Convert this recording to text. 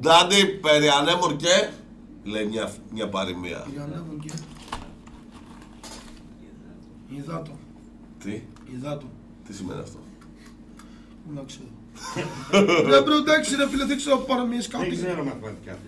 Ντάντι, περιανέμορ και. Λέει μια, μια παροιμία. Περί να δω και. Υδάτο. Τι, Υδάτο. τι σημαίνει αυτό; Δεν να ξέρω. Ρε μπρο, εντάξει ρε φίλε, δεν ξέρω παρομοίες κάτι. Δεν ξέρω μαθηματικά.